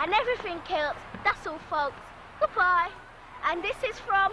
and everything killed. That's all folks. Goodbye. And this is from